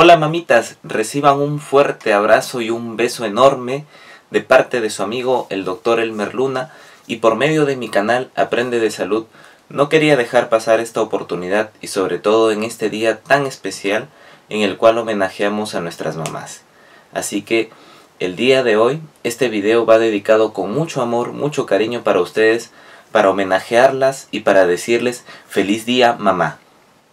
Hola mamitas, reciban un fuerte abrazo y un beso enorme de parte de su amigo el doctor Elmer Luna y por medio de mi canal Aprende de Salud no quería dejar pasar esta oportunidad y sobre todo en este día tan especial en el cual homenajeamos a nuestras mamás. Así que el día de hoy este video va dedicado con mucho amor, mucho cariño para ustedes, para homenajearlas y para decirles feliz día mamá.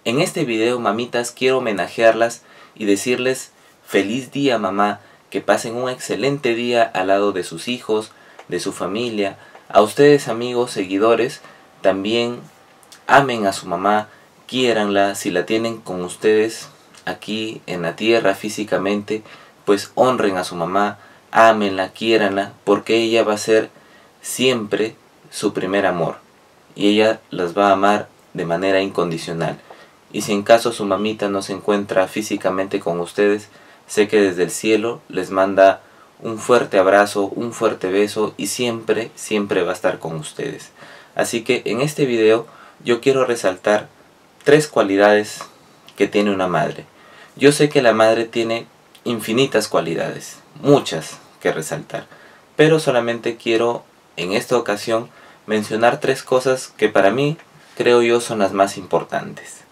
En este video mamitas quiero homenajearlas y decirles feliz día mamá, que pasen un excelente día al lado de sus hijos, de su familia, a ustedes amigos, seguidores, también amen a su mamá, quiéranla, si la tienen con ustedes aquí en la tierra físicamente, pues honren a su mamá, ámenla, quiéranla, porque ella va a ser siempre su primer amor y ella las va a amar de manera incondicional. Y si en caso su mamita no se encuentra físicamente con ustedes, sé que desde el cielo les manda un fuerte abrazo, un fuerte beso y siempre, siempre va a estar con ustedes. Así que en este video yo quiero resaltar tres cualidades que tiene una madre. Yo sé que la madre tiene infinitas cualidades, muchas que resaltar, pero solamente quiero en esta ocasión mencionar tres cosas que para mí creo yo son las más importantes.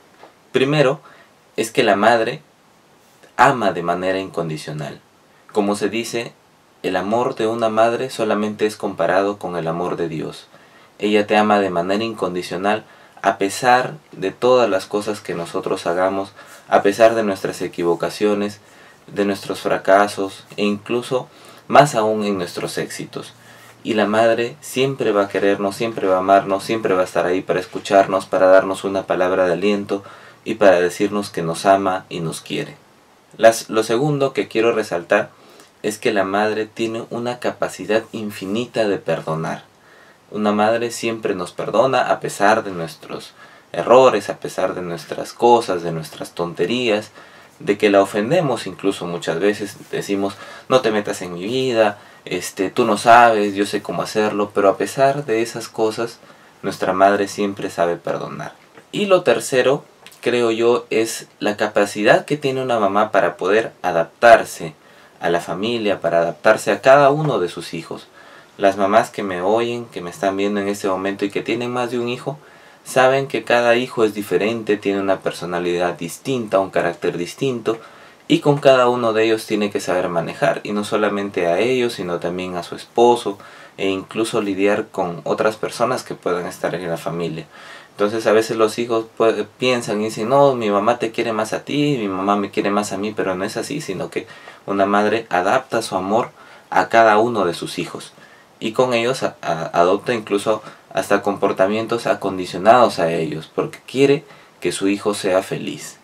Primero, es que la madre ama de manera incondicional. Como se dice, el amor de una madre solamente es comparado con el amor de Dios. Ella te ama de manera incondicional a pesar de todas las cosas que nosotros hagamos, a pesar de nuestras equivocaciones, de nuestros fracasos e incluso más aún en nuestros éxitos. Y la madre siempre va a querernos, siempre va a amarnos, siempre va a estar ahí para escucharnos, para darnos una palabra de aliento, y para decirnos que nos ama y nos quiere. Las, lo segundo que quiero resaltar es que la madre tiene una capacidad infinita de perdonar. Una madre siempre nos perdona a pesar de nuestros errores, a pesar de nuestras cosas, de nuestras tonterías, de que la ofendemos incluso muchas veces decimos no te metas en mi vida, este tú no sabes, yo sé cómo hacerlo, pero a pesar de esas cosas nuestra madre siempre sabe perdonar. Y lo tercero creo yo, es la capacidad que tiene una mamá para poder adaptarse a la familia, para adaptarse a cada uno de sus hijos. Las mamás que me oyen, que me están viendo en este momento y que tienen más de un hijo, saben que cada hijo es diferente, tiene una personalidad distinta, un carácter distinto, y con cada uno de ellos tiene que saber manejar, y no solamente a ellos, sino también a su esposo, e incluso lidiar con otras personas que puedan estar en la familia. Entonces a veces los hijos piensan y dicen, no, mi mamá te quiere más a ti, mi mamá me quiere más a mí, pero no es así, sino que una madre adapta su amor a cada uno de sus hijos y con ellos adopta incluso hasta comportamientos acondicionados a ellos, porque quiere que su hijo sea feliz.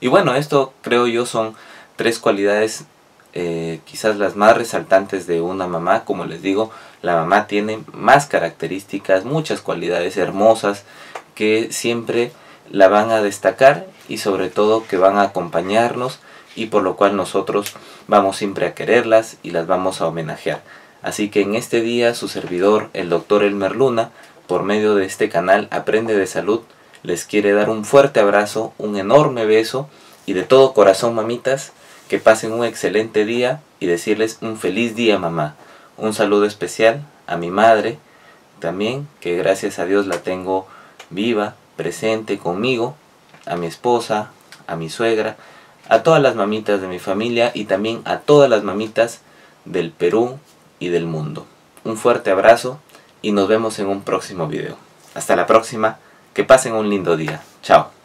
Y bueno, esto creo yo son tres cualidades eh, quizás las más resaltantes de una mamá. Como les digo, la mamá tiene más características, muchas cualidades hermosas que siempre la van a destacar y sobre todo que van a acompañarnos y por lo cual nosotros vamos siempre a quererlas y las vamos a homenajear. Así que en este día su servidor, el doctor Elmer Luna, por medio de este canal Aprende de Salud, les quiere dar un fuerte abrazo, un enorme beso y de todo corazón mamitas, que pasen un excelente día y decirles un feliz día mamá. Un saludo especial a mi madre también, que gracias a Dios la tengo viva, presente conmigo, a mi esposa, a mi suegra, a todas las mamitas de mi familia y también a todas las mamitas del Perú y del mundo. Un fuerte abrazo y nos vemos en un próximo video. Hasta la próxima, que pasen un lindo día. Chao.